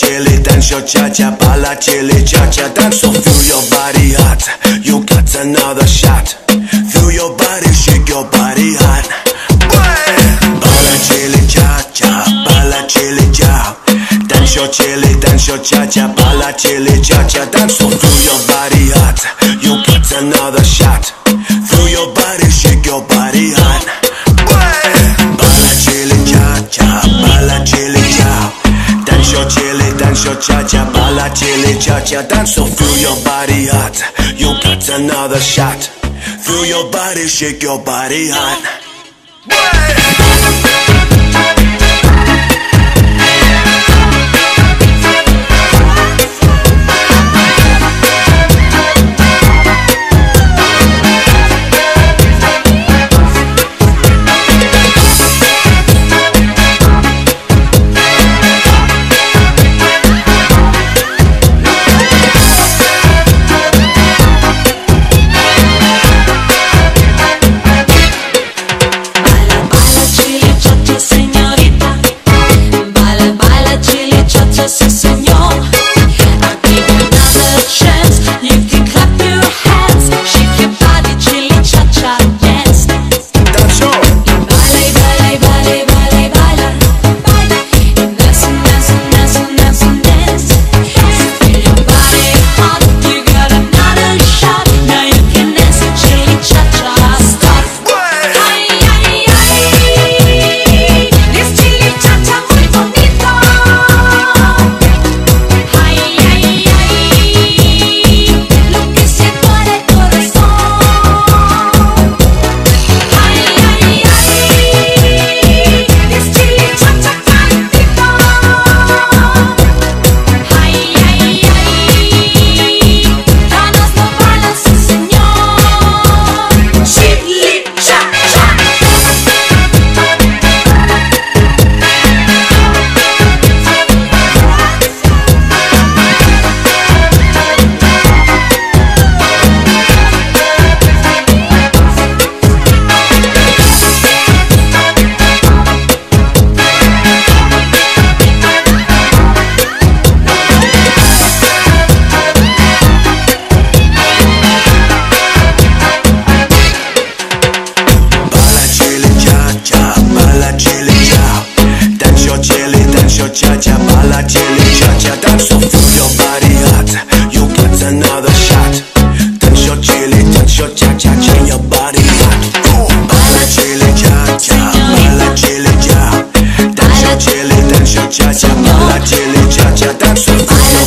cha cha, bala chili cha cha, dance so feel your body hot. You got another shot. Feel your body, shake your body hot. Bala chili cha cha, bala chili cha. Dance your chili, dance your cha cha, bala chili cha cha, dance so feel your body hot. You got another shot. Feel your body, cha, bala chili cha cha, dance so feel your body hot. You got another shot. Feel your body, shake your body hot. Chili, cha-cha, cha. Dance your chili, dance your cha